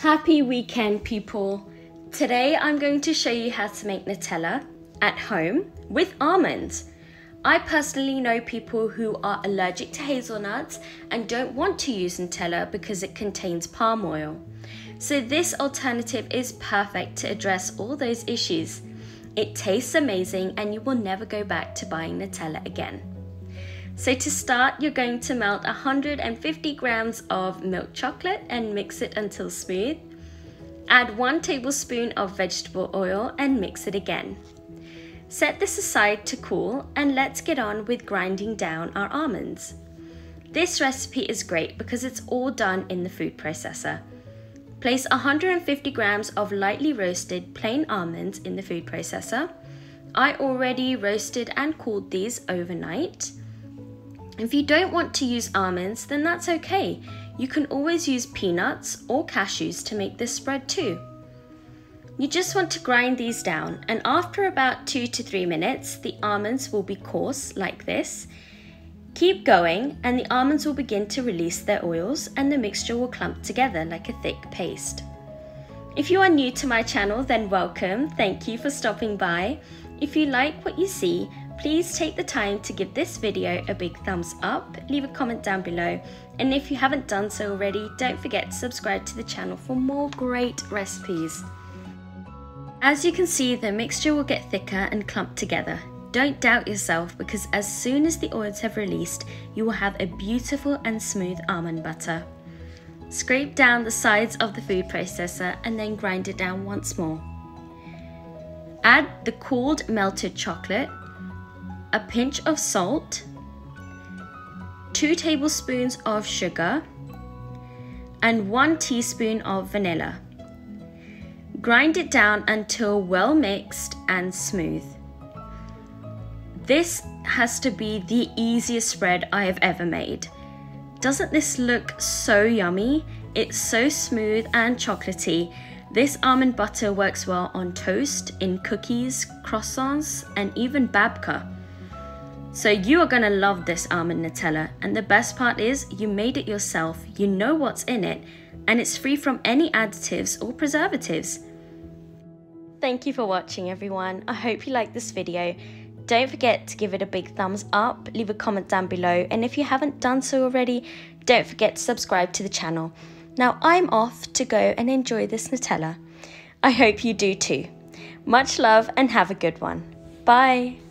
Happy weekend, people! Today I'm going to show you how to make Nutella at home with almonds. I personally know people who are allergic to hazelnuts and don't want to use Nutella because it contains palm oil. So this alternative is perfect to address all those issues. It tastes amazing and you will never go back to buying Nutella again. So to start, you're going to melt 150 grams of milk chocolate and mix it until smooth. Add one tablespoon of vegetable oil and mix it again. Set this aside to cool and let's get on with grinding down our almonds. This recipe is great because it's all done in the food processor. Place 150 grams of lightly roasted plain almonds in the food processor. I already roasted and cooled these overnight. If you don't want to use almonds, then that's okay. You can always use peanuts or cashews to make this spread too. You just want to grind these down and after about 2 to 3 minutes, the almonds will be coarse like this. Keep going and the almonds will begin to release their oils and the mixture will clump together like a thick paste. If you are new to my channel, then welcome. Thank you for stopping by. If you like what you see, Please take the time to give this video a big thumbs up, leave a comment down below, and if you haven't done so already, don't forget to subscribe to the channel for more great recipes. As you can see, the mixture will get thicker and clump together. Don't doubt yourself because as soon as the oils have released, you will have a beautiful and smooth almond butter. Scrape down the sides of the food processor and then grind it down once more. Add the cooled melted chocolate a pinch of salt, 2 tablespoons of sugar, and 1 teaspoon of vanilla. Grind it down until well mixed and smooth. This has to be the easiest spread I have ever made. Doesn't this look so yummy? It's so smooth and chocolatey. This almond butter works well on toast, in cookies, croissants, and even babka. So you are gonna love this almond Nutella and the best part is you made it yourself, you know what's in it, and it's free from any additives or preservatives. Thank you for watching everyone. I hope you liked this video. Don't forget to give it a big thumbs up, leave a comment down below, and if you haven't done so already, don't forget to subscribe to the channel. Now I'm off to go and enjoy this Nutella. I hope you do too. Much love and have a good one. Bye.